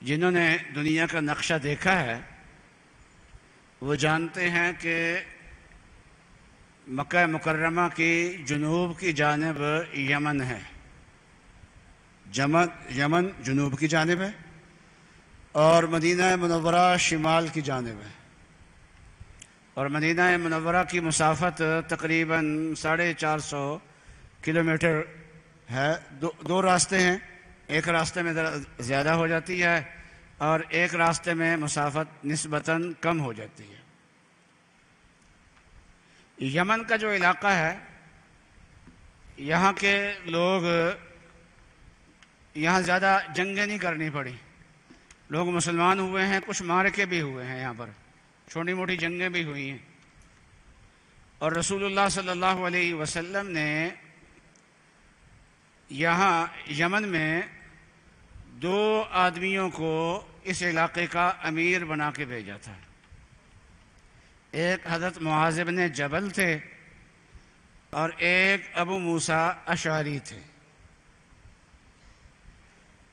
जिन्होंने दुनिया का नक्शा देखा है, वो जानते हैं कि मक्का मुकर्रमा की जनूब की जानब यमन है। जमन यमन जनूब की जानब है और मदीना मनवरा शिमाल की जानब है। और मदीना मनवरा की मुसाफत तकरीबन साढ़े चार सौ किलोमीटर है। दो दो रास्ते हैं। एक रास्ते में ज़्यादा हो जाती है और एक रास्ते में मुसाफत नस्बता कम हो जाती है। यमन का जो इलाका है, यहाँ के लोग, यहाँ ज़्यादा जंगें नहीं करनी पड़ी। लोग मुसलमान हुए हैं, कुछ मार के भी हुए हैं यहाँ पर। छोटी मोटी जंगें भी हुई हैं। और रसूलुल्लाह सल्लल्लाहु अलैहि वसल्लम ने यहाँ यमन में दो आदमियों को इस इलाके का अमीर बना के भेजा था। एक हज़रत मुआजिब ने जबल थे और एक अबू मूसा अशारी थे।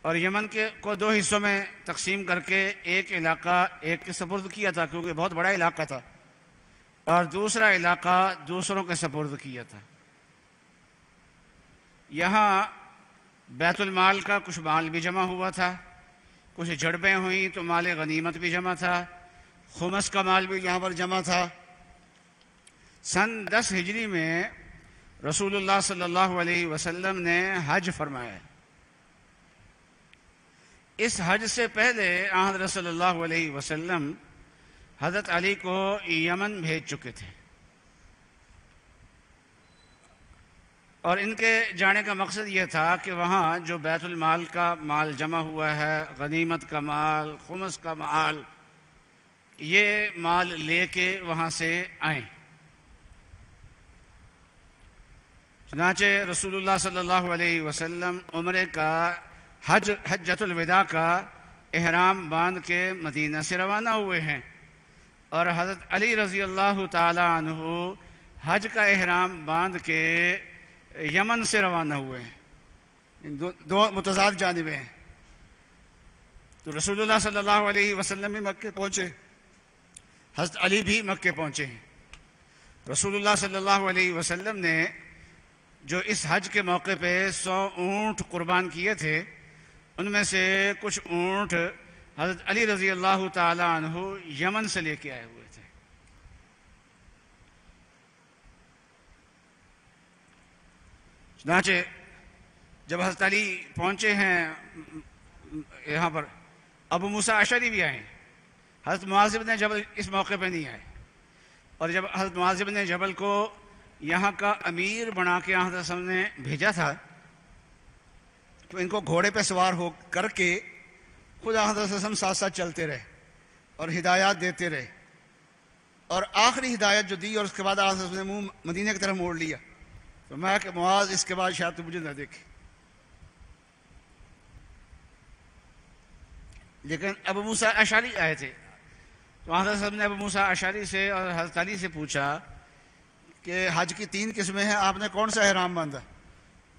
और यमन के को दो हिस्सों में तकसीम करके एक इलाका, एक के सपुर्द किया था, क्योंकि बहुत बड़ा इलाका था। और दूसरा इलाका दूसरों के सपुर्द किया था। यहाँ बैतुलमाल का कुछ माल भी जमा हुआ था। कुछ झड़पें हुई तो माल गनीमत भी जमा था, खुमस का माल भी यहाँ पर जमा था। सन दस हिजरी में रसूलुल्लाह सल्लल्लाहु अलैहि वसल्लम ने हज फरमाया। इस हज से पहले हज़रत सल्लल्लाहु अलैहि वसल्लम हज़रत अली को यमन भेज चुके थे। और इनके जाने का मकसद ये था कि वहाँ जो बैतुलमाल का माल जमा हुआ है, गनीमत का माल, खुमस का माल, ये माल लेके वहाँ से आए। चनाचे रसूलुल्लाह सल्लल्लाहु अलैहि वसल्लम उम्र का, हज हजतुलविदा का एहराम बाँध के मदीना से रवाना हुए हैं। और हज़रत अली रज़ी अल्लाह तु हज का एहराम बाँध के यमन से रवाना हुए हैं। दो, दो मुतजाद जानबे हैं। तो रसूलुल्लाह सल्लल्लाहु अलैहि वसल्लम भी मक्के पहुँचे हज़रत अली भी मक्के पहुँचे रसूलुल्लाह सल्लल्लाहु अलैहि वसल्लम ने जो इस हज के मौके पे सौ ऊँट कुर्बान किए थे उनमें से कुछ ऊँट हज़रत अली रज़ी अल्लाह तु यमन से लेके आए हुए थे चनाचे जब हज़रत अली पहुँचे हैं यहाँ पर, अबू मूसा अशरी भी आए। हज़रत मुआजिब ने जबल इस मौके पर नहीं आए। और जब हज़रत मुआजिब ने जबल को यहाँ का अमीर बना के यहाँ ने भेजा था तो इनको घोड़े पर सवार हो करके खुद हज़रत साथ साथ चलते रहे और हिदायत देते रहे। और आखिरी हिदायत जो दी और उसके बाद ने मुँह मदीने की तरफ़ मोड़ लिया। तो मैं कि मुआज, इसके बाद शायद मुझे न देखे। लेकिन अब मूसा अशारी आए थे। तो हज़रत साहब ने अब मूसा अशारी से और हज़रत अली से पूछा कि हज की तीन किस्में हैं, आपने कौन सा एहराम बांधा?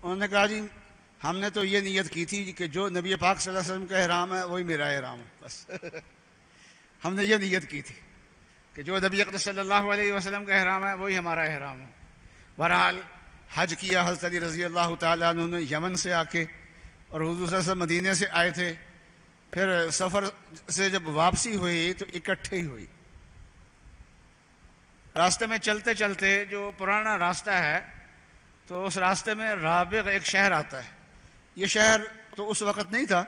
उन्होंने कहा, जी, हमने तो ये नीयत की थी कि जो नबी पाक सल्लल्लाहु अलैहि वसल्लम का एहराम है, वही मेरा एहराम है, बस। हमने ये नीयत की थी कि जो नबी सल्लल्लाहु अलैहि वसल्लम का एहराम है, वही हमारा एहराम है। बहरहाल हज किया हज़रत अली रज़ी अल्लाह तुमने यमन से आके और हजूर मदीने से आए थे। फिर सफ़र से जब वापसी हुई तो इकट्ठे ही हुई। रास्ते में चलते चलते जो पुराना रास्ता है तो उस रास्ते में राबिग एक शहर आता है। ये शहर तो उस वक़्त नहीं था।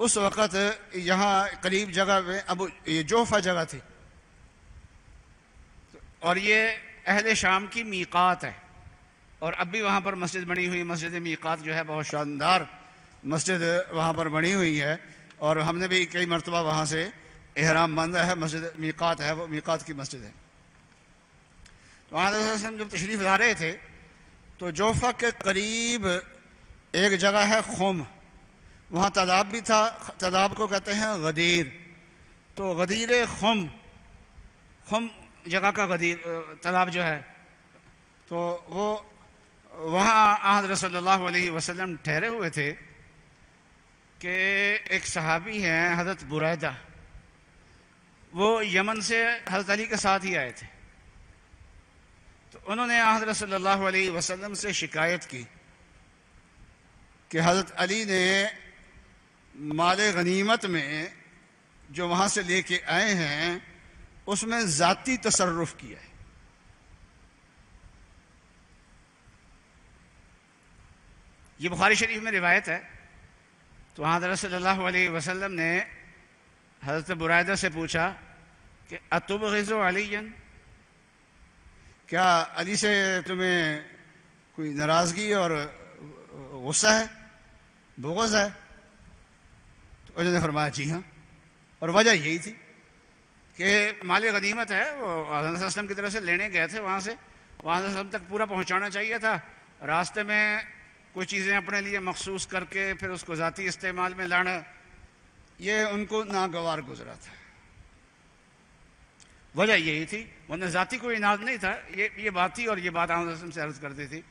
उस वक़्त यहाँ करीब जगह में अब, ये जोफा जगह थी। और ये अहल शाम की मीकात है। और अब भी वहाँ पर मस्जिद बनी हुई, मस्जिद मीकात जो है बहुत शानदार मस्जिद वहाँ पर बनी हुई है। और हमने भी कई मरतबा वहाँ से एहराम बांधा है, मस्जिद मीकात है, वो मीकात की मस्जिद है। तो वहाँ जब तशरीफ़ ला रहे थे तो जोफा के करीब एक जगह है खुम। वहाँ तालाब भी था तालाब को कहते हैं गदीर। तो गदीर खुम खुम जगह का गदीर तालाब जो है तो वो वहाँ आहद रसल्लल्लाहु अलैहि वसल्लम ठहरे हुए थे कि एक सहाबी हैं, हज़रत बुरैदा। वो यमन से हज़रत अली के साथ ही आए थे। तो उन्होंने हज़रत सल्लल्लाहु अलैहि वसल्लम से शिकायत की कि हज़रत अली ने माल गनीमत में जो वहाँ से लेके आए हैं, उसमें ज़ाती तसर्रुफ किया है। ये बुखारी शरीफ में रिवायत है। तो वहाँ हज़रत सल्लल्लाहु अलैहि वसल्लम ने हज़रत बुरादा से पूछा कि, अतुब गज़ो अलीन क्या अली से तुम्हें कोई नाराज़गी और गुस्सा है? बुगज़ है? तो उन्होंने फरमाया, जी हाँ। और वजह यही थी कि माल गनीमत है, वो असलम की तरफ़ से लेने गए थे वहाँ से। वहाँ तक पूरा पहुँचाना चाहिए था। रास्ते में कुछ चीज़ें अपने लिए मखसूस करके फिर उसको ज़ाती इस्तेमाल में लाना, ये उनको नागवार गुजरा था। वजह यही थी, वरना ज़ाती कोई इनाज नहीं था। ये ये बात थी और ये बात आम से अर्ज़ करती थी।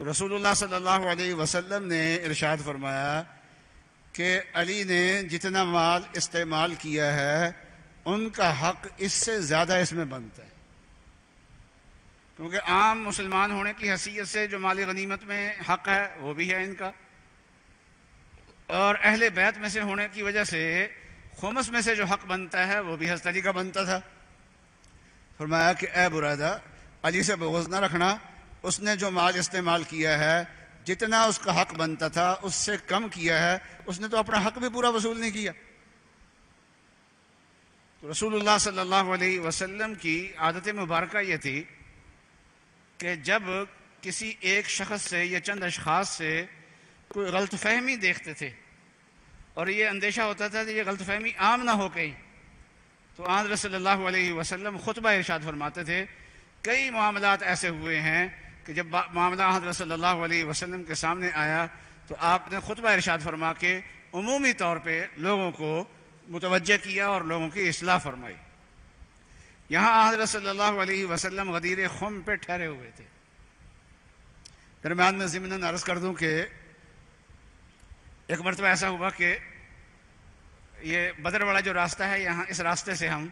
तो रसूलुल्लाह सल्लल्लाहु अलैहि वसल्लम ने इरशाद फरमाया कि अली ने जितना माल इस्तेमाल किया है, उनका हक इससे ज़्यादा इसमें बनता है। क्योंकि आम मुसलमान होने की हैसियत से जो माली गनीमत में हक है, वो भी है इनका। और अहल बैत में से होने की वजह से खुमस में से जो हक बनता है, वो भी हस्तरी का बनता था। फरमाया कि, ए बुरादा, अली से बोगज ना रखना। उसने जो माल इस्तेमाल किया है, जितना उसका हक बनता था, उससे कम किया है। उसने तो अपना हक भी पूरा वसूल नहीं किया। तो रसूलुल्लाह सल्लल्लाहु अलैहि वसल्लम की आदत मुबारक ये थी कि जब किसी एक शख्स से या चंद अशखास से कोई गलत फहमी देखते थे और ये अंदेशा होता था कि ये गलत फहमी आम ना हो कहीं तो आंध्र सल्लल्लाहु अलैहि वसल्लम खुतबा इरशाद फरमाते थे, कई मामलात ऐसे हुए हैं कि जब मामला हज़रत सल्लल्लाहु अलैहि वसल्लम के सामने आया तो आपने खुतबा इरशाद फरमा के उमूमी तौर पे लोगों को मुतवजह किया और लोगों की असलाह फरमाई। यहाँ हज़रत सल्लल्लाहु अलैहि वसल्लम गदीर खुम पे ठहरे हुए थे। दरम्यान में ज़िमन अर्ज़ कर दूँ कि एक मरतबा ऐसा हुआ कि ये बदर वाला जो रास्ता है, यहाँ इस रास्ते से हम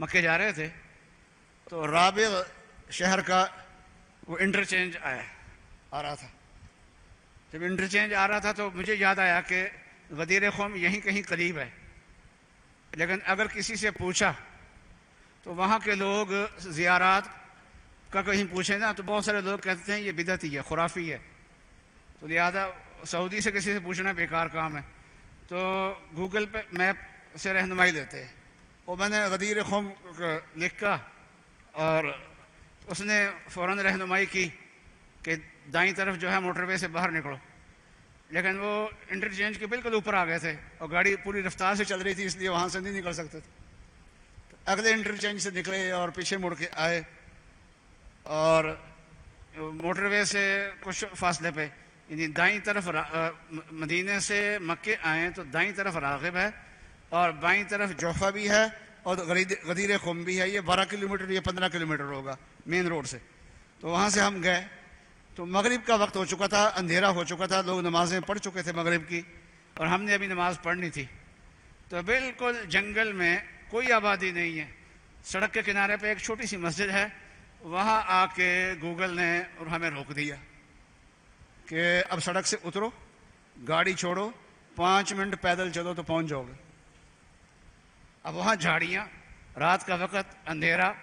मक्के जा रहे थे तो राबिग शहर का वो इंटरचेंज आया, आ रहा था। जब इंटरचेंज आ रहा था तो मुझे याद आया कि गदीर खुम यहीं कहीं करीब है। लेकिन अगर किसी से पूछा तो वहाँ के लोग ज़ियारात का कहीं पूछे ना तो बहुत सारे लोग कहते हैं, ये बिदत ही खुराफी है। तो लिहाजा सऊदी से किसी से पूछना बेकार काम है। तो गूगल पे मैप से रहनुमाई लेते हैं। वो मैंने गदीर खुम लिखा और उसने फ़ौर रहनुमाई की कि दाई तरफ़ जो है मोटरवे से बाहर निकलो। लेकिन वो इंटरचेंज के बिल्कुल ऊपर आ गए थे और गाड़ी पूरी रफ्तार से चल रही थी, इसलिए वहाँ से नहीं निकल सकते थे। अगले इंटरचेंज से निकले और पीछे मुड़ के आए और मोटरवे से कुछ फासले पे, यानी दाई तरफ़ मदीने से मक्के आए तो दाई तरफ़ रागिब है और बाई तरफ़ जोफा भी है और गदीर खुम भी है। ये बारह किलोमीटर, या पंद्रह किलोमीटर होगा मेन रोड से। तो वहाँ से हम गए। तो मगरिब का वक्त हो चुका था, अंधेरा हो चुका था, लोग नमाजें पढ़ चुके थे मगरिब की और हमने अभी नमाज़ पढ़नी थी। तो बिल्कुल जंगल में कोई आबादी नहीं है। सड़क के किनारे पे एक छोटी सी मस्जिद है, वहाँ आके गूगल ने और हमें रोक दिया कि अब सड़क से उतरो, गाड़ी छोड़ो, पाँच मिनट पैदल चलो तो पहुँच जाओगे। अब वहाँ झाड़ियाँ, रात का वक़्त, अंधेरा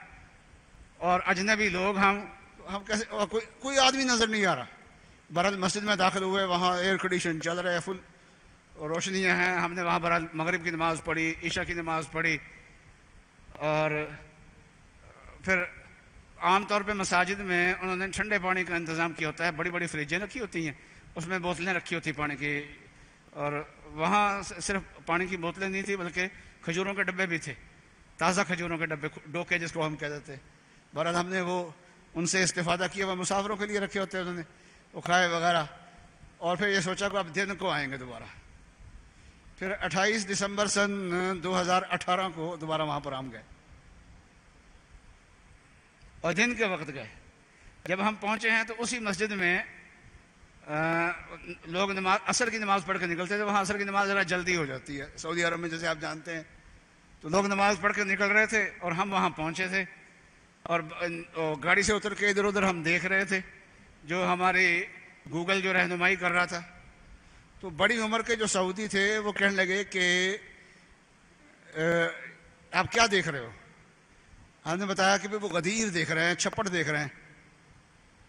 और अजनबी लोग, हम हम कैसे कोई कोई आदमी नज़र नहीं आ रहा। बरल मस्जिद में दाखिल हुए, वहाँ एयर कंडीशन चल रहा है फुल रोशनियाँ हैं। हमने वहाँ बरल मगरब की नमाज़ पढ़ी, ईशा की नमाज़ पढ़ी और फिर आमतौर पे मसाजिद में उन्होंने ठंडे पानी का इंतज़ाम किया होता है। बड़ी बड़ी फ्रिजें रखी होती हैं। उसमें बोतलें रखी होती पानी की और वहाँ सिर्फ़ पानी की बोतलें नहीं थी, बल्कि खजूरों के डब्बे भी थे। ताज़ा खजूरों के डब्बे डोके जिसको हम कह देते बहरहाल हमने वो, उनसे इस्तेफादा किया वह मुसाफरों के लिए रखे होते उन्होंने। वो खाए वगैरह। और फिर ये सोचा कि अब दिन को आएँगे दोबारा। फिर 28 दिसंबर सन 2018 को दोबारा वहाँ पर हम गए। और दिन के वक्त गए। जब हम पहुँचे हैं तो उसी मस्जिद में आ, लोग नमाज़ असर की नमाज़ पढ़ के निकलते थे वहाँ असर की नमाज़ ज़रा जल्दी हो जाती है। सऊदी अरब में जैसे आप जानते हैं तो लोग नमाज़ पढ़ के निकल रहे थे और हम वहाँ पहुँचे थे। और गाड़ी से उतर के इधर उधर हम देख रहे थे जो हमारी गूगल जो रहनुमाई कर रहा था। तो बड़ी उम्र के जो सऊदी थे, वो कहने लगे कि आप क्या देख रहे हो? हमने बताया कि वो गदीर देख रहे हैं, छप्पड़ देख रहे हैं।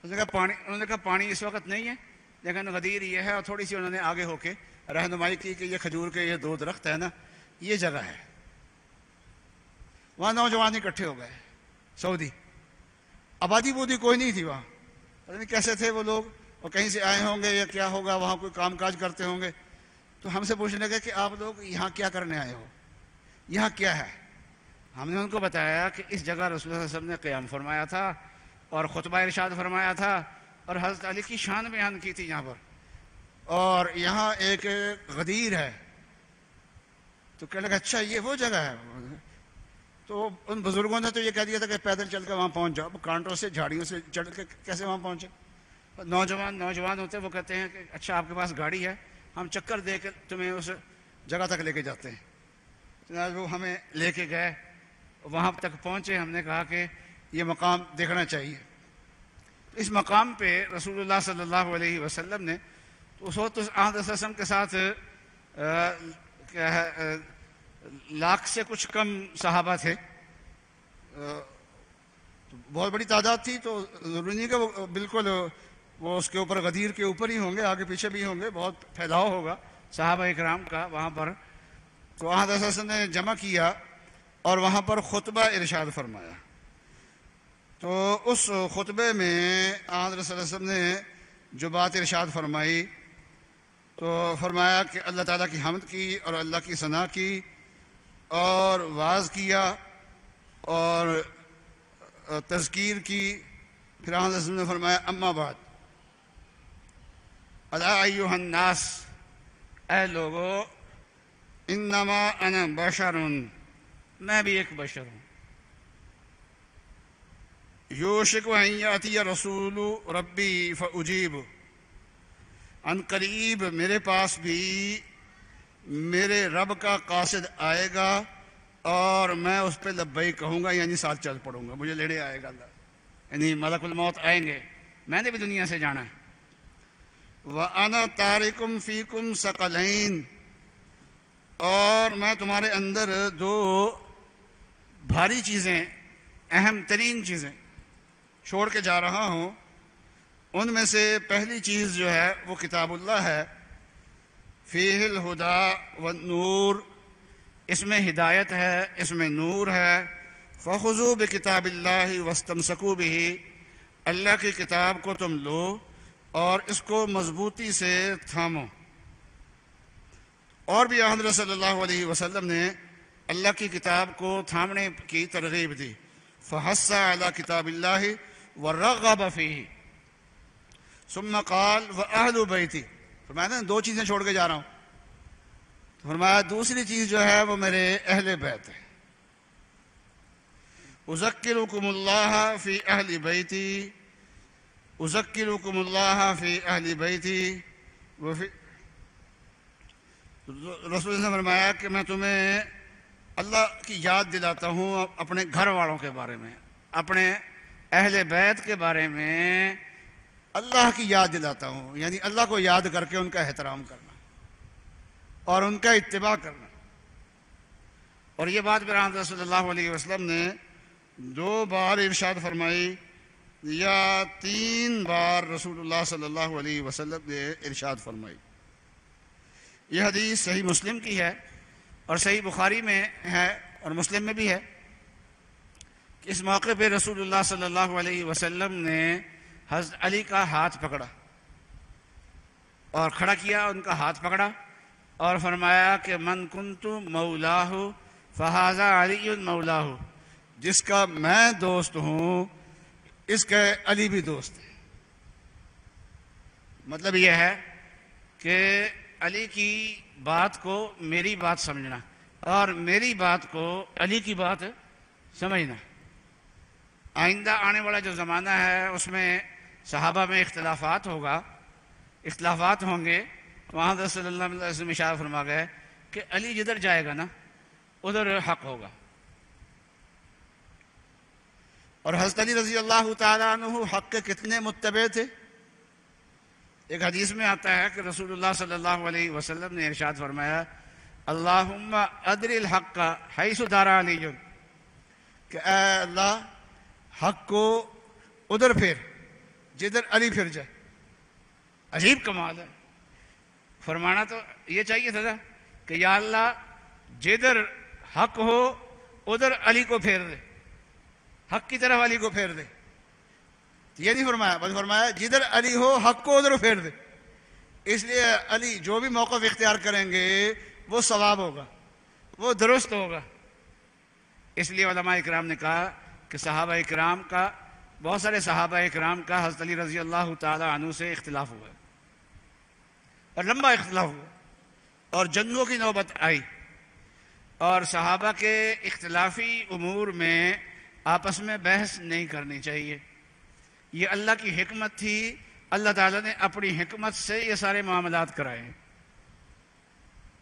उन्होंने कहा, पानी उन्होंने कहा, पानी इस वक्त नहीं है। लेकिन गदीर ये है। और थोड़ी सी उन्होंने आगे होके रहनुमाई की कि ये खजूर के ये दो दरख्त है ना, ये जगह है। वहाँ नौजवान इकट्ठे हो गए, सऊदी। आबादी बूदी कोई नहीं थी वहाँ। पता नहीं कैसे थे वो लोग। और कहीं से आए होंगे या क्या होगा, वहाँ कोई काम काज करते होंगे तो हमसे पूछने लगे कि आप लोग यहाँ क्या करने आए हो? यहाँ क्या है? हमने उनको बताया कि इस जगह रसूल ने क़्याम फरमाया था और ख़ुतबा इरशाद फरमाया था और हज़रत अली की शान बयान की थी यहाँ पर। और यहाँ एक गदीर है। तो कहने लगा अच्छा ये वो जगह है। तो उन बुज़ुर्गों ने तो ये कह दिया था कि पैदल चल कर वहाँ पहुँच जाओ। कांटों से, झाड़ियों से चढ़ के कैसे वहाँ पहुँचे? नौजवान नौजवान होते हैं वो कहते हैं कि अच्छा आपके पास गाड़ी है हम चक्कर दे कर तुम्हें उस जगह तक लेके जाते हैं। तो वो हमें लेके गए वहाँ तक पहुँचे हमने कहा कि ये मकाम देखना चाहिए। इस मकाम पे रसूलुल्लाह सल्लल्लाहु अलैहि वसल्लम ने तो उस वक्त वसम के साथ है लाख से कुछ कम सहाबा थे। आ, तो बहुत बड़ी तादाद थी तो ज़रूरी नहीं कि वो बिल्कुल वो उसके ऊपर गदीर के ऊपर ही होंगे, आगे पीछे भी होंगे, बहुत फैलाव होगा। साहबा इकराम का वहाँ पर तो वहाँ ने जमा किया और वहाँ पर खुतबा इरशाद फरमाया। तो उस खुतबे में आदर ने जो बात इरशाद फरमाई तो फरमाया कि अल्लाह ताला की हमद की और अल्लाह की सना की और वाज किया और तस्कीर की। फिर ने फरमाया, अम्मा बात अलास ए लोगो, इन्नमा अन बशर मैं भी एक बशर हूँ। योशिक वहीं रसूल रब्बी फ़ुजीब अन करीब मेरे पास भी मेरे रब का कासिद आएगा और मैं उस पर लब्बई कहूँगा, यानी साथ चल पड़ूँगा। मुझे लेने आएगा यानी मलकुल मौत आएँगे। मैंने भी दुनिया से जाना है। व अना तारिकुम फ़ीकुम सकलैन। और मैं तुम्हारे अंदर दो भारी चीज़ें, अहम तरीन चीज़ें छोड़ के जा रहा हूँ। उनमें से पहली चीज़ जो है, वो किताबुल्लाह है। फ़ीहिल हुदा व नूर। इसमें हिदायत है, इसमें नूर है। फ़खुजू ब किताब वस्तम सकू भी अल्लाह की किताब को तुम लो। और इसको मजबूती से थामो। और भी अहमद सल्लल्लाहु अलैहि वसल्लम ने अल्लाह की किताब को थामने की तरगीब दी। फ़हसा अला किताब व रगबफ़ी काल व अहल बैती। फरमाया दो चीज़ें छोड़ के जा रहा हूँ। तो फरमाया, दूसरी चीज़ जो है वो मेरे अहल बैत है। उज़क्किरुकुमुल्लाह फ़ी अहल बैती उज़क्किरुकुमुल्लाह फ़ी अहल बैती वो रसूल ने फरमाया कि मैं तुम्हें अल्लाह की याद दिलाता हूँ अपने घर वालों के बारे में अपने अहल बैत के बारे में अल्लाह की याद दिलाता हूँ यानी अल्लाह को याद करके उनका एहतराम करना और उनका इत्तबा करना और ये बात फिर सल्लल्लाहु अलैहि वसल्लम ने दो बार इरशाद फरमाई या तीन बार रसूलुल्लाह सल्लल्लाहु अलैहि वसल्लम ने इरशाद फरमाई। यह हदीस सही मुस्लिम की है और सही बुखारी में है और मुस्लिम में भी है इस मौके पे रसूलुल्लाह सल्लल्लाहु अलैहि वसल्लम ने हज़रत अली का हाथ पकड़ा और खड़ा किया, उनका हाथ पकड़ा और फरमाया कि मन कुंतु मौलाहु, फहाजा अली मौलाहु, जिसका मैं दोस्त हूँ इसके अली भी दोस्त मतलब यह है कि अली की बात को मेरी बात समझना और मेरी बात को अली की बात समझना। आइंदा आने वाला जो ज़माना है, उसमें सहाबा में इख्तलाफात होगा। इख्लाफात होंगे। वहाँ वसल्लम इशारा फरमा गए कि अली जिधर जाएगा ना, उधर हक होगा। और हज़रत अली रज़ी अल्लाह तु हक के कितने मुतबे थे? एक हदीस में आता है कि रसूलुल्लाह सल्लल्लाहु अलैहि वसल्लम ने इरशाद फरमाया, अल्लाहुम्मा अदरिल हक का है सुधारा अली कि अल्लाह, हक को उधर फिर, जिधर अली फिर जाए। अजीब कमाल है। फरमाना तो ये चाहिए था ना कि या अल्लाह, जिधर हक हो, उधर अली को फेर दे। हक की तरफ़ अली को फेर दे। ये नहीं फरमाया बस फरमाया, जिधर अली हो, हक को उधर फेर दे। इसलिए अली जो भी मौका इख्तियार करेंगे, वो सवाब होगा, वो दुरुस्त होगा। इसलिए इकराम ने कहा कि साहबा इकराम का, बहुत सारे साहबा इकराम का हज़रत अली रज़ी अल्लाह तु से इख्तिलाफ हुआ। और लंबा इख्तलाफ हुआ। और जंगों की नौबत आई। और सहाबा के इख्तलाफी उमूर में आपस में बहस नहीं करनी चाहिए। ये अल्लाह की हमत थी। अल्लाह ताला ने अपनी हमत से ये सारे मामलात कराए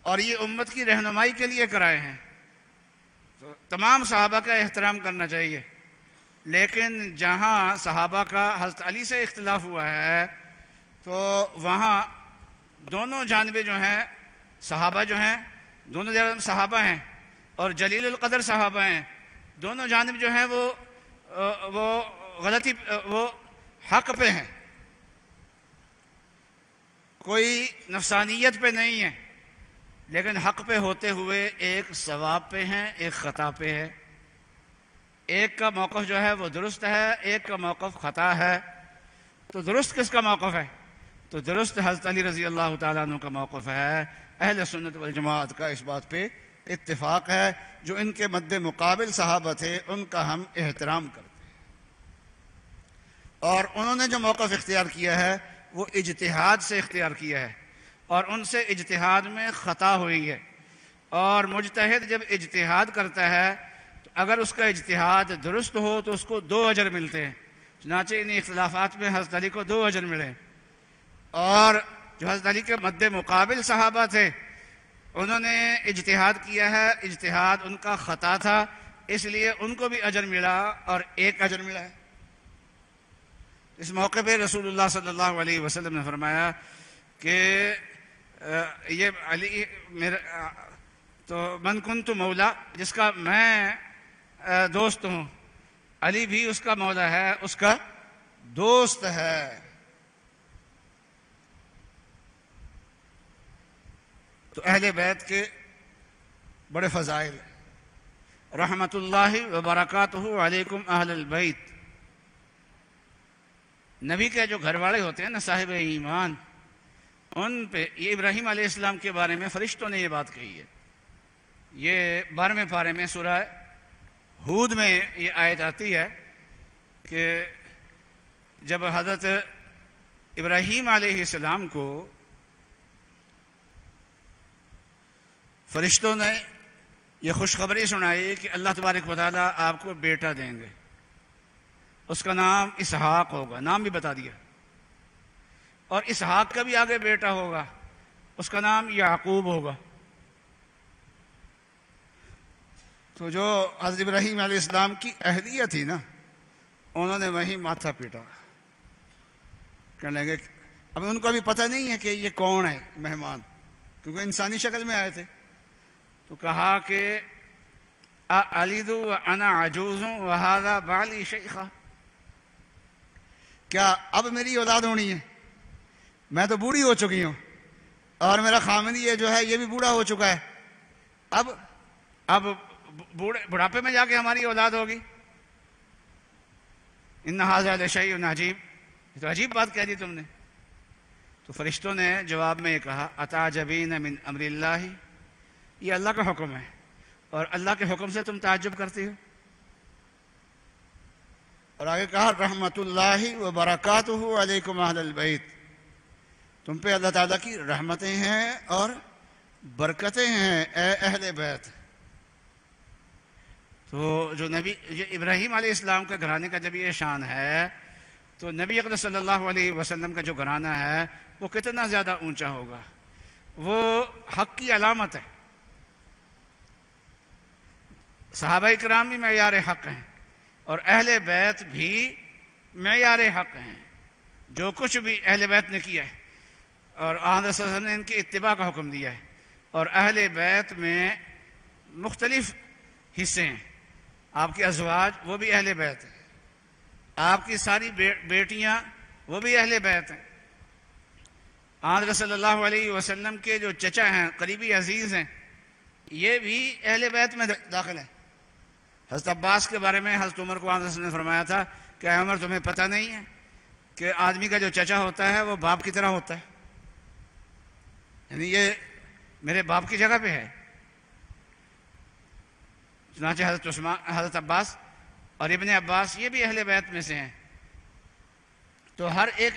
और ये उम्मत की रहनुमाई के लिए कराए हैं। तो तमाम सहाबा का एहतराम करना चाहिए। लेकिन जहाँ सहाबा का हज़रत अली से इख्तलाफ हुआ है तो वहाँ दोनों जानबे जो हैं, सहाबा जो हैं, दोनों सहाबा हैं और जलील कदर सहाबा हैं। दोनों जानब जो हैं वो वो गलती वो हक पे हैं। कोई नफसानियत पे नहीं है, लेकिन हक पे होते हुए एक सवाब पे हैं, एक ख़ता पे है। एक का मौक़ जो है वो दुरुस्त है, एक का मौक़ ख़ता है। तो दुरुस्त किसका मौक़ है? तो दुरुस्त हज़रत अली रज़ी अल्लाह तु का मौक़ है, अहल सुन्नत वल जमात का इस बात पे इत्तेफाक है, जो इनके मद्द मुकाबिल सहाबा थे, उनका हम एहतराम करते हैं। और उन्होंने जो मौक़ इख्तियार किया है, वो इजतहाद से इख्तियार किया है। और उनसे इजतहाद में ख़ता हुई है। और मुजतहद जब इजतहाद करता है तो अगर उसका इजतहाद दुरुस्त हो तो उसको दो अजर मिलते हैं। चनाचे इन इख्लाफात में हज़रत अली को दो अजर मिले। और जो हज़रत अली के मद्द मुकाबिल सहाबा थे उन्होंने इजतहाद किया है, इजतहाद उनका ख़ता था, इसलिए उनको भी अजर मिला और एक अजर मिला इस मौके पे रसूलुल्लाह सल्लल्लाहु अलैहि वसल्लम ने फरमाया कि ये अली, मेरा तो मन कुन तो मौला, जिसका मैं दोस्त हूँ, अली भी उसका मौला है, उसका दोस्त है। तो अहले बैत के बड़े फ़जाइल रहमतुल्लाहि व बरकातहू अलैकुम नबी के जो घर वाले होते हैं ना साहिब ईमान, उन पे ये इब्राहिम इस्लाम के बारे में फरिश्तों ने ये बात कही है। ये बारहवें पारे में सुरह हूद में ये आयत आती है कि जब हज़रत इब्राहिम आसमाम को फरिश्तों ने यह खुशखबरी सुनाई कि अल्लाह तबारक वाली आपको बेटा देंगे। उसका नाम इसहाक होगा। नाम भी बता दिया। और इसहाक का भी आगे बेटा होगा। उसका नाम याकूब होगा। तो जो हज़रत इब्राहिम इस्लाम की अहलियत थी ना, उन्होंने वहीं माथा पीटा कहने लगे, अब उनको अभी पता नहीं है कि ये कौन है मेहमान, क्योंकि इंसानी शक्ल में आए थे। तो कहा कि अलीदू अना अजूज़ों वहादा बाली शेखा। क्या अब मेरी औलाद होनी है? मैं तो बूढ़ी हो चुकी हूँ। और मेरा खामदी ये जो है, ये भी बूढ़ा हो चुका है। अब अब बूढ़े, बुढ़ापे में जाके हमारी औलाद होगी। इन हाजा शही अजीब। तो अजीब बात कह दी तुमने। तो फरिश्तों ने जवाब में ये कहा, अता जबीन मिन अमरिल्ला ये अल्लाह का हुक्म है। और अल्लाह के हुक्म से तुम ताजुब करती हो। और आगे कहा, रहमतुल्लाहि व बरक़ात अलैकुम बैत। तुम पे अल्लाह ताला की रहमतें हैं और बरकतें हैं, ए अहले बैत। तो जो नबी, ये इब्राहिम इस्लाम के घराने का जब ये शान है तो नबी अकल सल्लल्लाहु अलैहि वसल्लम का जो घराना है, वो कितना ज़्यादा ऊँचा होगा? वो हक की अलामत है। साहबा कराम भी मैार हक हैं और अहल बैत भी मैार हक हैं। जो कुछ भी अहल बैत ने किया है और आद ने इनकी इतबा का हुक्म दिया है और अहल बैत में मुख्तलिफ़ हिस्से हैं। आपके अजवाज वो भी अहल बैत हैं। आपकी सारी बे, बेटियाँ वो भी अहल बैत हैं। आदर सल्लल्लाहु अलैहि वसल्लम के जो चचा हैं करीबी अज़ीज़ हैं ये भी अहल बैत में दाखिल है। हज़रत अब्बास के बारे में हज़रत उमर को आदर ने फरमाया था कि उमर तुम्हें पता नहीं है कि आदमी का जो चचा होता है वो बाप की तरह होता है। यानी ये मेरे बाप की जगह पे है। चुनाचे हज़रत उस्मान हज़रत अब्बास और इबन अब्बास ये भी अहले बैत में से हैं। तो हर एक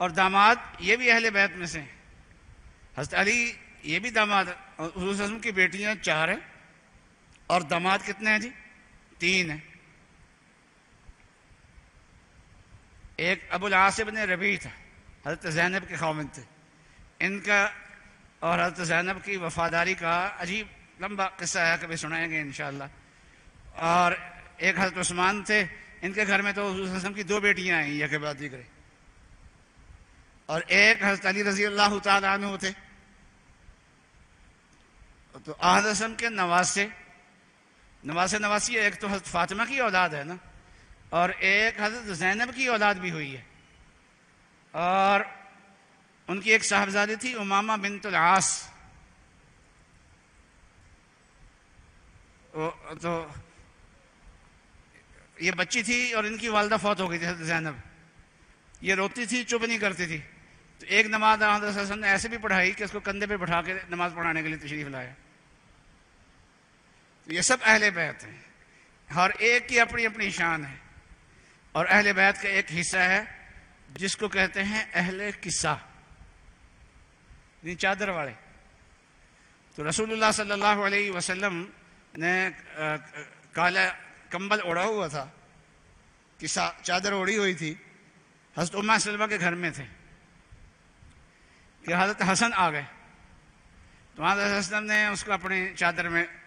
और दामाद ये भी अहले बैत में से हैं। हज़रत अली ये भी दामाद की बेटियाँ चार हैं। और दामाद कितने हैं जी? तीन है। एक अबुल आसिब ने रबी था, हज़रत जैनब के खामिन थे। इनका और हज़रत जैनब की वफादारी का अजीब लंबा किस्सा है, कभी सुनाएँगे इन और एक हज़रत उस्मान थे, इनके घर में तो हजम की दो बेटियाँ आई यह के बाद दिख और एक हज़रत अली रज़ी अल्लाह तु थे। तो आहद के नवासे नवासे नवासी एक तो हज़रत फातिमा की औलाद है ना, और एक हज़रत जैनब की औलाद भी हुई है। और उनकी एक साहबजादी थी उमामा बिन आस। तो ये बच्ची थी और इनकी वालदा फौत हो गई थी जैनब। ये रोती थी, चुप नहीं करती थी। तो एक नमाज़ ने ऐसे भी पढ़ाई कि उसको कंधे पे बैठा के नमाज़ पढ़ाने के लिए तशरीफ़ लाया। तो ये सब अहले बैत हैं। हर एक की अपनी अपनी शान है। और अहले बैत का एक हिस्सा है, जिसको कहते हैं अहले किस्सा। चादर वाले। तो रसूलुल्लाह सल्लल्लाहु अलैहि वसल्लम ने काला कंबल ओढ़ा हुआ था। किस्सा, चादर ओढ़ी हुई थी। हज़रत उम्मा सलमा के घर में थे। कि हज़रत हसन आ गए। तो हज़रत हसन ने उसको अपनी चादर में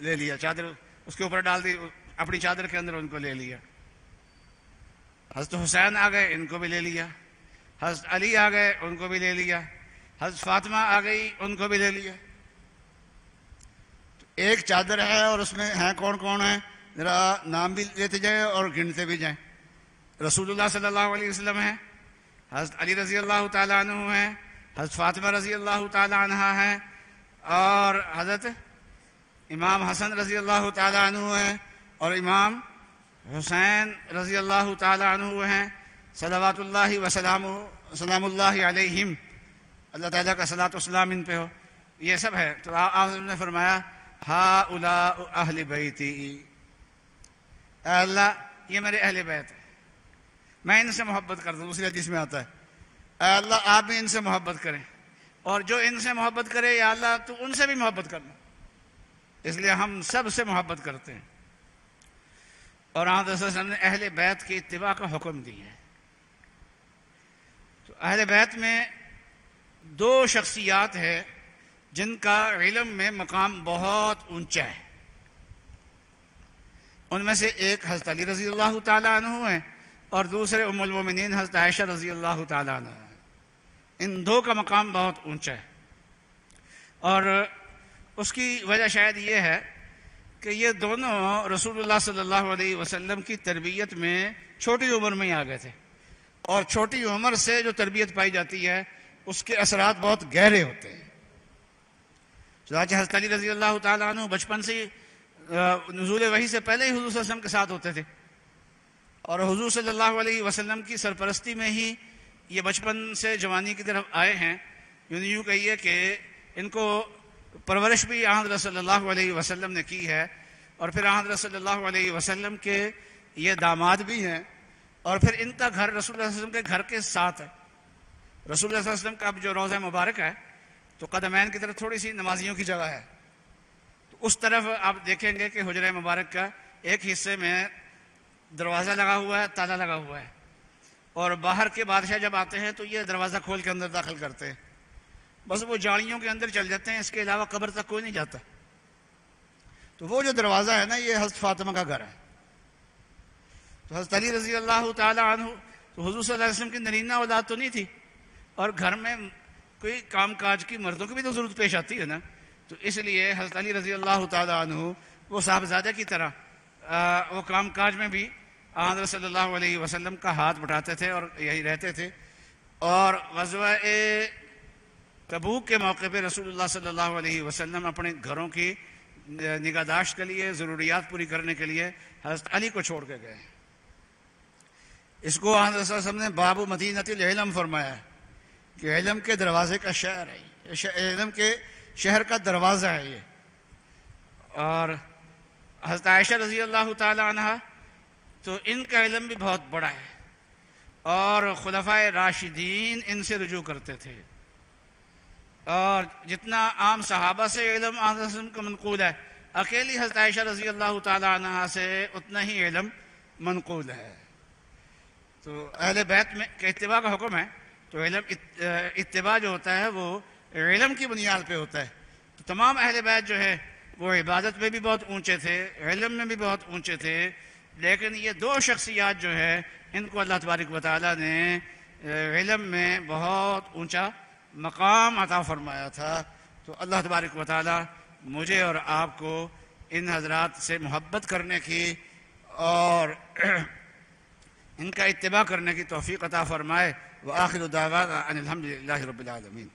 ले लिया, चादर उसके ऊपर डाल दी, अपनी चादर के अंदर उनको ले लिया। हज़रत हुसैन आ गए, इनको भी ले लिया। हज़रत अली आ गए, उनको भी ले लिया। हज़रत फातिमा आ गई, उनको भी ले लिया। तो एक चादर है और उसमें है कौन कौन है? ज़रा नाम भी लेते जाए और गिनते भी जाए। रसूलुल्लाह सल्लल्लाहु अलैहि वसल्लम है। हज़रत अली रज़ी अल्लाह तु है। हज़रत फ़ातिमा रज़ी अल्लाह तहा है। और हज़रत इमाम हसन रज़ी अल्लाह तु है और इमाम हुसैन रज़ी अल्लाह तु हैं। सलावातुल्लाह वसलाम सलामुल्लाहिम अल्लाह ताला का सलात इन पे हो। ये सब है। तो आपने फरमाया हा उला अहल बैती। अल्लाह, ये मेरे अहल बैत है। मैं इनसे मोहब्बत करता हूँ दूसरी हदीस में आता है। अल्लाह, आप भी इनसे मोहब्बत करें। और जो इनसे मोहब्बत करे, या अल्लाह तो उनसे भी मोहब्बत करना इसलिए हम सबसे मोहब्बत करते हैं। और ने अहल बैत की इतवा का हुक्म दिया है। तो अहल बैत में दो शख्सियात है जिनका इलम में मकाम बहुत ऊँचा है। उनमें से एक हज़रत अली रज़ी अल्लाह तु है और दूसरे उमुलमिन हज़रत आयशा रज़ी अल्लाह तु है। इन दो का मकाम बहुत ऊँचा है। और उसकी वजह शायद ये है कि ये दोनों रसूलुल्लाह सल्लल्लाहु अलैहि वसल्लम की तरबियत में छोटी उम्र में ही आ गए थे। और छोटी उम्र से जो तरबियत पाई जाती है, उसके असरात बहुत गहरे होते हैं। हज़रत अली रज़ी अल्लाह तु बचपन से नजूल वही से पहले ही हजूर वसलम के साथ होते थे। और हजूर सल्लल्लाहु वसलम की सरपरस्ती में ही ये बचपन से जवानी की तरफ़ आए हैं। यूँ यूँ कहिए कि इनको परवरिश भी आहद सल्लल्लाहु अलैहि वसल्लम ने की है, और फिर आहद सल्लल्लाहु अलैहि वसल्लम के ये दामाद भी हैं, और फिर इनका घर रसूल वसल्लम के घर के साथ है। रसूल वसल्लम का अब जो रोज़ा मुबारक है तो कदमैन की तरफ़ थोड़ी सी नमाजियों की जगह है। तो उस तरफ़ आप देखेंगे कि हजर मुबारक का एक हिस्से में दरवाज़ा लगा हुआ है, ताला लगा हुआ है। और बाहर के बादशाह जब आते हैं तो ये दरवाज़ा खोल के अंदर दाखिल करते हैं। बस वो जालियों के अंदर चल जाते हैं इसके अलावा कब्र तक कोई नहीं जाता। तो वो जो दरवाज़ा है ना ये हज़रत फातिमा का घर है। तो हज़रत अली रज़ी अल्लाह तु तो हजूर वसल्लम की नरीना औलाद तो नहीं थी और घर में कोई काम काज की मर्दों की भी तो ज़रूरत पेश आती है ना। तो इसलिए हज़रत अली रज़ी अल्लाह तु वो साहबजादे की तरह आ, वो काम काज में भी सल्लल्लाहु अलैहि वसल्लम का हाथ बटाते थे और यही रहते थे। और गजवा तबूक के मौके पर रसूलुल्लाह सल्लल्लाहु अलैहि वसल्लम अपने घरों की निगाहदाश्त के लिए, ज़रूरियात पूरी करने के लिए हज़रत अली को छोड़ के गए। इसको वसल्लम ने बाबू मदीनतम फरमाया कि इलम के दरवाजे का शहर है इलम के शहर का दरवाज़ा है ये। और हज़रत आयशा रज़ी अल्लाह तहा तो इनका इलम भी बहुत बड़ा है। और खुलफा राशिदीन इनसे रुजू करते थे। और जितना आम सहाबा से इलम आज़म का मनकूल है। अकेली हज़रत रज़ी अल्लाह तहा से उतना ही इलम मनकूल है। तो अहल बैत में के इतबा का हुक्म है तो इलम इतबा जो होता है वो इलम की बुनियाद पर होता है। तो तमाम अहल बैत जो है, वो इबादत में भी बहुत ऊँचे थे, इलम में भी बहुत ऊँचे थे, लेकिन ये दो शख्सियात जो है, इनको अल्लाह तबारक वाली ने इलम में बहुत ऊँचा मकाम अता फरमाया था। तो अल्लाह तबारक वाली मुझे और आपको इन हजरात से मोहब्बत करने की और इनका इतबा करने की तोफ़ी अता फ़रमाए। व आखिर दावा अलहमदिल्ला रबालमीन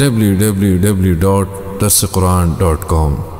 www.dasquran.com